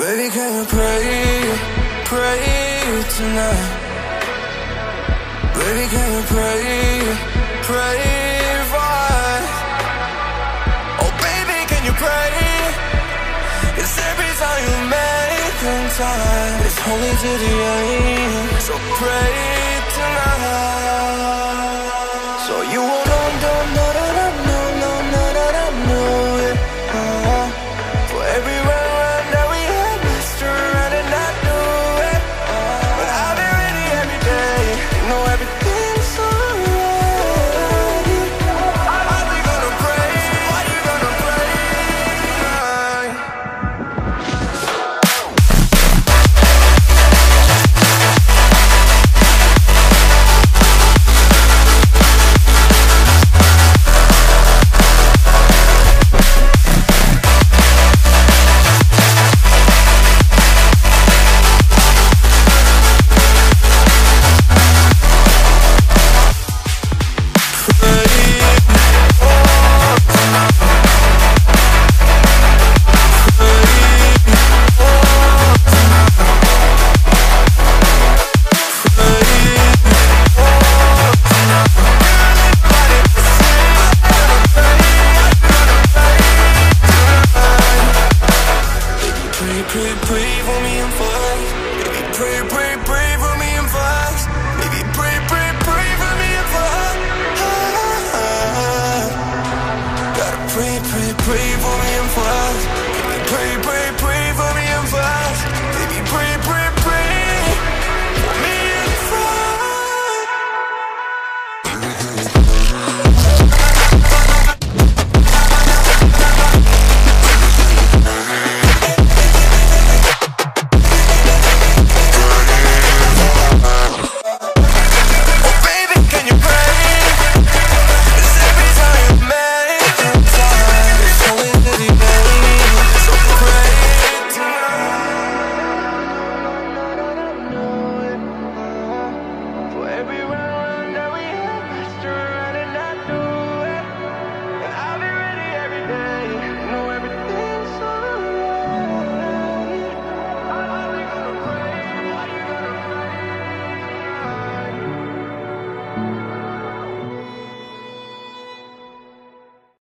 Baby, can you pray, pray tonight? Baby, can you pray, pray for? Oh, baby, can you pray? It's every time you make in time. It's only to the end, so pray. pray Everywhere